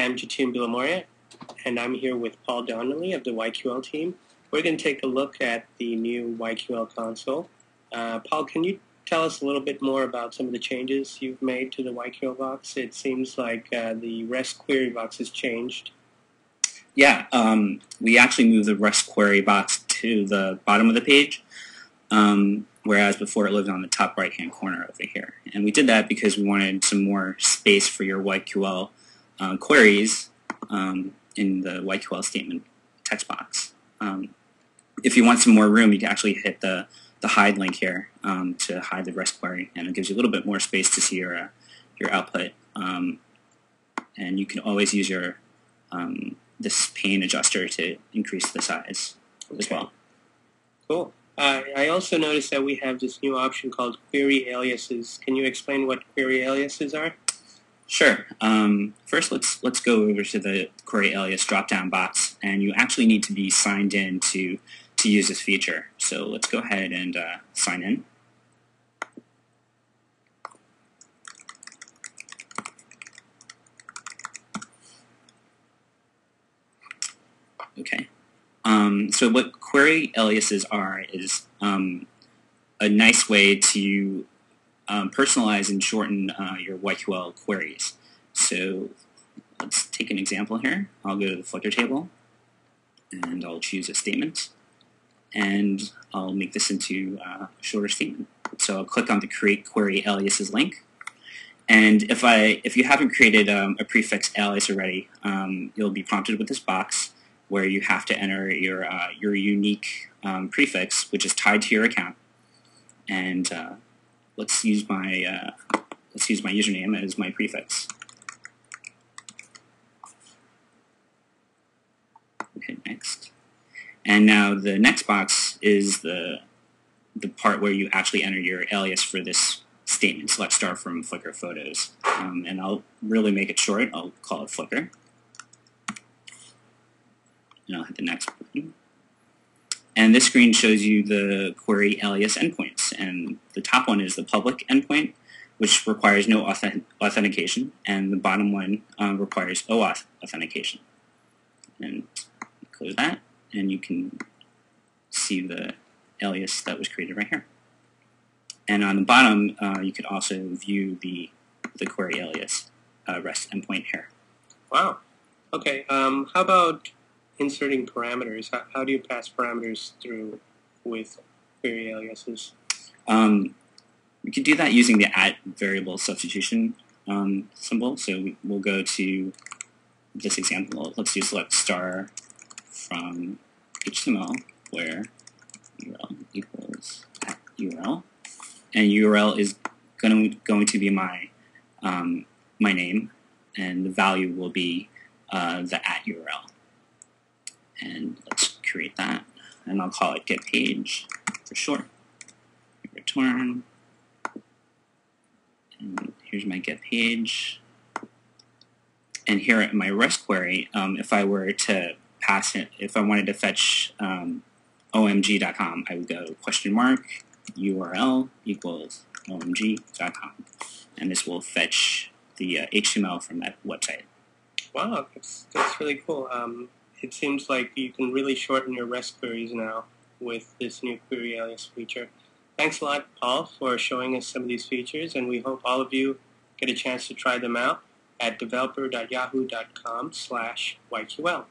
I'm Jatin Bilamoria, and I'm here with Paul Donnelly of the YQL team. We're going to take a look at the new YQL console. Uh, Paul, can you tell us a little bit more about some of the changes you've made to the YQL box? It seems like uh, the REST query box has changed. Yeah, um, we actually moved the REST query box to the bottom of the page, um, whereas before it lived on the top right-hand corner over here. And we did that because we wanted some more space for your YQL uh, queries um, in the YQL statement text box. Um, if you want some more room, you can actually hit the, the hide link here um, to hide the REST query, and it gives you a little bit more space to see your, uh, your output. Um, and you can always use your um, this pane adjuster to increase the size okay. as well. Cool. Uh, I also noticed that we have this new option called query aliases. Can you explain what query aliases are? Sure. Um, first, let's let's go over to the query alias drop-down box, and you actually need to be signed in to to use this feature. So let's go ahead and uh, sign in. Okay. Um, so what query aliases are is um, a nice way to um, personalize and shorten uh, your YQL queries. So let's take an example here. I'll go to the Flickr table and I'll choose a statement and I'll make this into a shorter statement. So I'll click on the create query aliases link and if I if you haven't created um, a prefix alias already, um, you'll be prompted with this box where you have to enter your uh, your unique um, prefix, which is tied to your account. And uh, let's use my uh, let's use my username as my prefix. Okay, next. And now the next box is the the part where you actually enter your alias for this statement. So let's start from Flickr Photos. Um, and I'll really make it short. I'll call it Flickr. And I'll hit the next button. And this screen shows you the query alias And the top one is the public endpoint, which requires no auth authentication. And the bottom one uh, requires OAuth authentication. And close that, and you can see the alias that was created right here. And on the bottom, uh, you could also view the, the query alias uh, REST endpoint here. Wow. Okay. Um, how about inserting parameters? How, how do you pass parameters through with query aliases? Um, we could do that using the at variable substitution um, symbol. So we, will go to this example. Let's do select star from HTML where URL equals at URL. And URL is going to, going to be my, um, my name, and the value will be uh, the at URL and let's create that and I'll call it get page for short and here's my get page and here at my REST query um, if I were to pass it if I wanted to fetch um, omg.com I would go question mark URL equals omg.com and this will fetch the uh, HTML from that website. Wow, that's, that's really cool. Um, it seems like you can really shorten your REST queries now with this new query alias feature. Thanks a lot, Paul, for showing us some of these features, and we hope all of you get a chance to try them out at developer.yahoo.com slash YQL.